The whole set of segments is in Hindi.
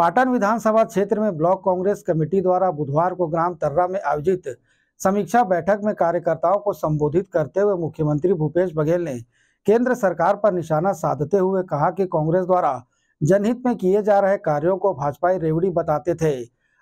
पाटन विधानसभा क्षेत्र में ब्लॉक कांग्रेस कमेटी द्वारा बुधवार को ग्राम तर्रा में आयोजित समीक्षा बैठक में कार्यकर्ताओं को संबोधित करते हुए मुख्यमंत्री भूपेश बघेल ने केंद्र सरकार पर निशाना साधते हुए कहा कि कांग्रेस द्वारा जनहित में किए जा रहे कार्यों को भाजपाई रेवड़ी बताते थे।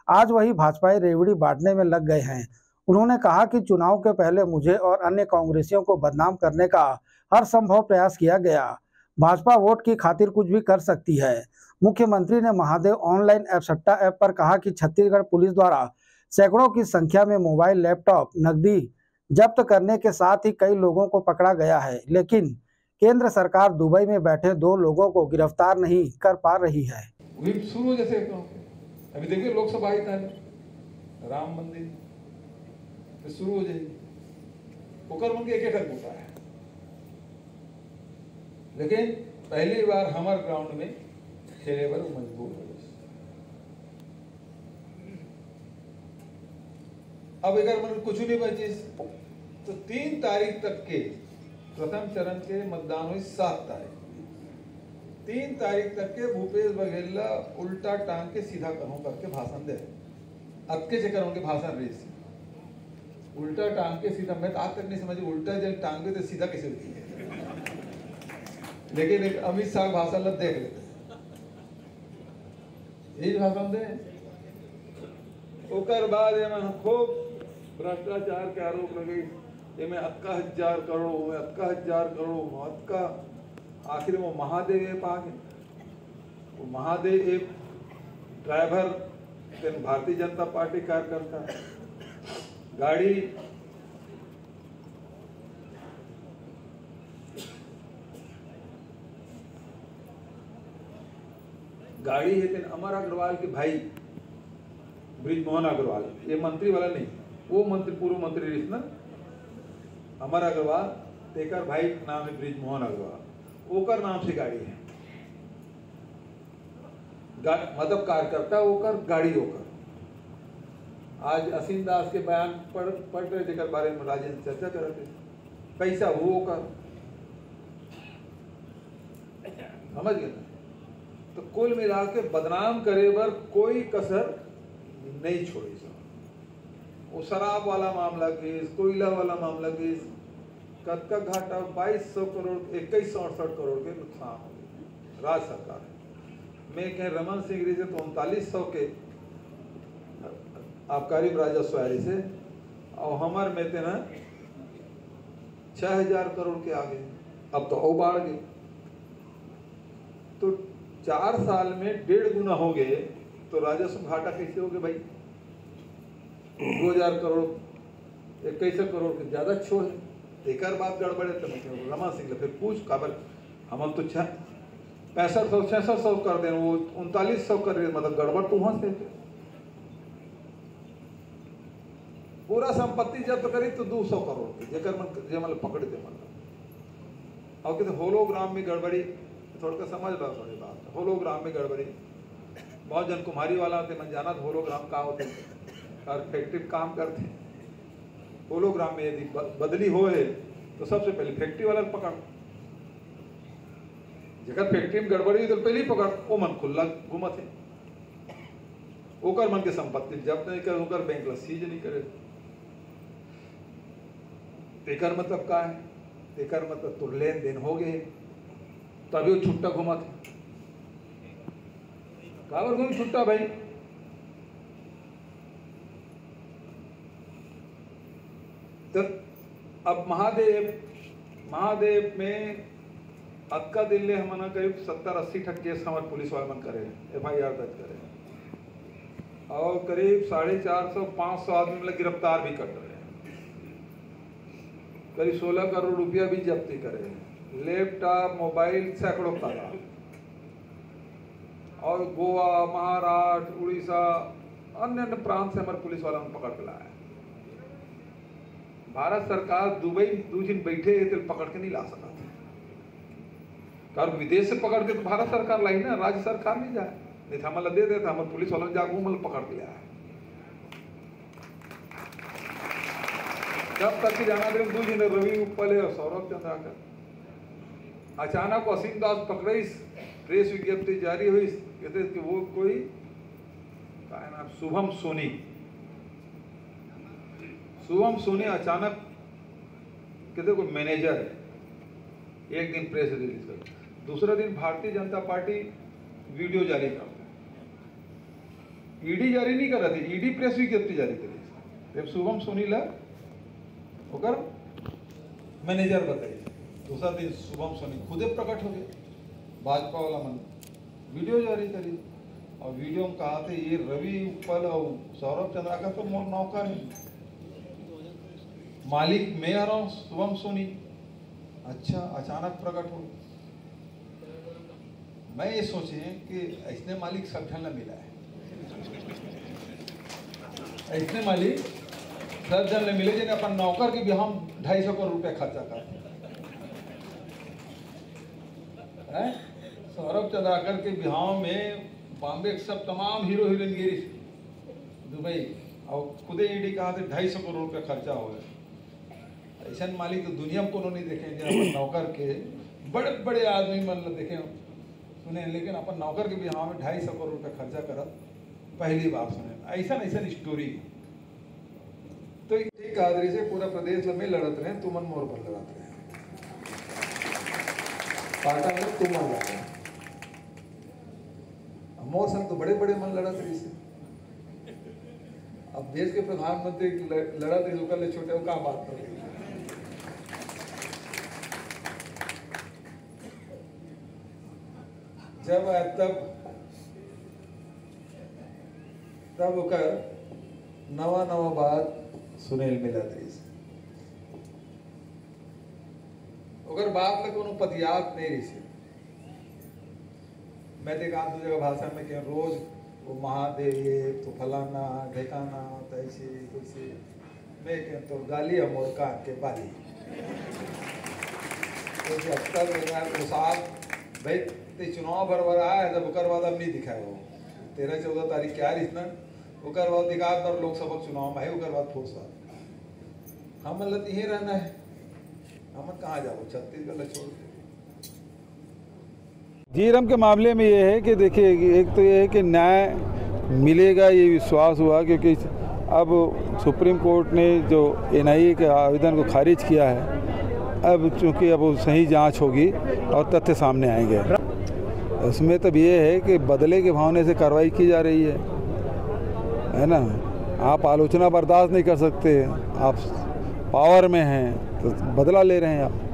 आज वही भाजपाई रेवड़ी बांटने में लग गए हैं। उन्होंने कहा कि चुनाव के पहले मुझे और अन्य कांग्रेसियों को बदनाम करने का हर संभव प्रयास किया गया। भाजपा वोट की खातिर कुछ भी कर सकती है। मुख्यमंत्री ने महादेव ऑनलाइन ऐप, सट्टा ऐप पर कहा कि छत्तीसगढ़ पुलिस द्वारा सैकड़ों की संख्या में मोबाइल, लैपटॉप नकदी जब्त करने के साथ ही कई लोगों को पकड़ा गया है। लेकिन केंद्र सरकार दुबई में बैठे दो लोगों को गिरफ़्तार नहीं कर पा रही है। शुरू जैसे अभी देखिए लोकसभा राम मंदिर तो शुरू हो जाएगी। एक एक है। लेकिन पहली बार हमारे ग्राउंड में खेले बर मजबूर हो। अब अगर मन कुछ नहीं बचे तो तीन तारीख तक के प्रथम चरण के मतदान हुई सात तारीख। तीन तारीख तक के भूपेश बघेल उल्टा टांग के सीधा करो करके भाषण दे। अक्के से करो के भाषण रेस उल्टा टांग के सीधा, मैं तो आज तक नहीं समझी, उल्टा जब टांग तो सीधा कैसे होती है? लेकिन एक अमित शाह भाषण लग देख लेते। यही भाषण दे ओकर बाद एमन खूब भ्रष्टाचार के आरोप लगे। एमे अक्का हज़ार करोड़ हुए, अक्का हज़ार करोड़ अक्का आखिर वो महादेव ऐप आ गए वो Mahadev app driver Bharatiya Janata party कार्यकर्ता। गाड़ी गाड़ी है अमर अग्रवाल के भाई ब्रिज मोहन अग्रवाल, ये मंत्री वाला नहीं, वो मंत्री, पूर्व मंत्री रही ना अमर अग्रवाल, तेकर भाई नाम है ब्रिज मोहन अग्रवाल, ओकर नाम से गाड़ी है। मतलब कार्यकर्ता ओकर, गाड़ी ओकर। आज असीम दास के बयान पढ़ पढ़ रहे जेकर बारे में राजेंद्र चर्चा कर रहे थे। पैसा वो ओकर। समझ गए तो कुल मिला के बदनाम करे पर कोई कसर नहीं छोड़ी सर। वो शराब वाला मामला केस, कोयला वाला मामला केस कद का घाटा बाईस सौ करोड़, इक्कीस सौ अड़सठ करोड़ के नुकसान हो गए। राज्य सरकार मैं कह रमन सिंह गिरी से तो उनतालीस सौ के आबकारी राजस्व आय से, और हमार में थे ना छह हज़ार करोड़ के आगे। अब तो और बढ़ तो चार साल में डेढ़ गुना हो गए तो राजस्व घाटा कैसे हो भाई? दो हज़ार करोड़, इक्कीस करोड़ के ज़्यादा छोड़। है एक बात गड़बड़े तो मैं रमा सिंह, फिर पूछ, काबर? हम तो छह, पैंसठ सौ छसठ सौ कर दे वो उनतालीस सौ कर रहे मतलब गड़बड़ तो वहाँ से पूरा संपत्ति जब्त करी तो दो सौ करोड़, जेकर मन जे मतलब पकड़ दे मतलब और कहते होलोग्राम में गड़बड़ी थोड़ा सा समझ लो थोड़ी बात। होलोग्राम में गड़बड़ी। बहुत जन कुमारी वाला थे मन जाना होलोग्राम का होते। फैक्ट्री काम करते। होलोग्राम में यदि बदली हो है तो सबसे पहले फैक्ट्री वाला पकड़। जगह फैक्ट्री में गड़बड़ी हुई तो पहले ही पकड़। वो मन खुला घूमत है। ओकर मन के संपत्ति जब्त नहीं करे, ओकर बैंक ला सीज नहीं करे। एकर मतलब का है? एकर मतलब तो लेन देन हो गए। तभी वो छुट्टा घुमत है काबर घूम छुट्टा भाई? तो अब महादेव महादेव में अक्का दिल्ली हमना करीब सत्तर अस्सी ठक केस हमारे पुलिस वाले मन करे एफ़ आई आर दर्ज करे और करीब साढ़े चार सौ, पाँच सौ आदमी मतलब गिरफ़्तार भी कर रहे हैं। करीब सोलह करोड़ रुपया भी जब्ती करे लैपटॉप मोबाइल सैकड़ों ताला और गोवा, महाराष्ट्र, उड़ीसा, अन्य अन्य प्रांत से हमारे पुलिस वालों पकड़ के लाया। भारत सरकार दुबई, दो दिन बैठे तो पकड़ के नहीं ला सका था। कारण विदेश से पकड़ के तो भारत सरकार लाई ना, राज्य सरकार नहीं जाए। नहीं था मतलब दे देता हमारे पुलिस वालों ने जागू मतलब पकड़ के लाया। जब तक जाना दे दो दिन रवि और सौरभ चंद्र आकर अचानक असीम दास पकड़े प्रेस विज्ञप्ति जारी हुई, कहते कि वो कोई नाम शुभम सोनी। शुभम सोनी अचानक कहते कोई मैनेजर है, एक दिन प्रेस रिलीज़ कर दूसरा दिन भारतीय जनता पार्टी वीडियो जारी कर ईडी जारी नहीं कर रही ईडी प्रेस विज्ञप्ति जारी करी। जब शुभम सोनीला ओकर मैनेजर बताइए दूसरा दिन शुभम सोनी खुदे प्रकट हो गए। भाजपा वाला मन। वीडियो जारी करी। और वीडियो में कहा थे, ये रवि, उपल और सौरभ चंद्रा का तो मोर नौकर है मालिक मैं आ रहा हूँ शुभम सोनी अच्छा अचानक प्रकट हो मैं ये सोचे कि ऐसने मालिक सब ढंग मिला है। ऐसने मालिक सब जन मिले, जिन्हें अपन नौकर के भी हम ढाई सौ करोड़ रुपया खर्चा कर हैं? सौरभ चंद्राकर के बिहाव में बॉम्बे के सब तमाम हीरो हीरोइन गिरी दुबई। और खुदे ईडी कहा थे, ढाई सौ करोड़ रुपया खर्चा हो गया। ऐसा मालिक तो दुनिया में कोनो नहीं देखे अपन नौकर के बड़े बड़े आदमी मतलब देखे। सुने, लेकिन अपन नौकर के बिहाव में ढाई सौ करोड़ रुपया खर्चा करत पहली बार सुने। ऐसा ऐसा स्टोरी तो एक कादरी से पूरा प्रदेश में लड़त रहे, तुमन मोर पर रहे। पाटा में तुमन लड़ रहे मोर संग तो बड़े बड़े मन लड़त रही से अब देश के प्रधानमंत्री ल- लड़त रही तो ले छोटे का बात कर जब तब तब ओकर नवा नवा बात सुनेल मिलत रही से ओकर बात में कोनो पतियात नहीं रही से, मैं देख आम दूसरे भाषा में क्या रोज वो महादेव ये तो फलाना, ढेकाना, तैसे तैसे मैं क्या तो गाली और कान के बाली तो तक वो साहब, भाई ते चुनाव भरवर आया है, जब ओकर बाद अब नहीं दिखाए वो। तेरह चौदह तारीख क्या इसमें ओकर बाद दिखा कर लोकसभा चुनाव में है ओकर बाद फुर्सत हम मतलब यही रहना है। हम कहाँ जाओ? छत्तीसगढ़ छोड़ जीरम के मामले में ये है कि देखिए, एक तो ये है कि न्याय मिलेगा, ये विश्वास हुआ, क्योंकि अब सुप्रीम कोर्ट ने जो एनआईए के आवेदन को खारिज किया है, अब चूँकि अब सही जाँच होगी और तथ्य सामने आएँगे। उसमें तब ये है कि बदले के भावने से कार्रवाई की जा रही है। है ना? आप आलोचना बर्दाश्त नहीं कर सकते। आप पावर में हैं तो बदला ले रहे हैं आप।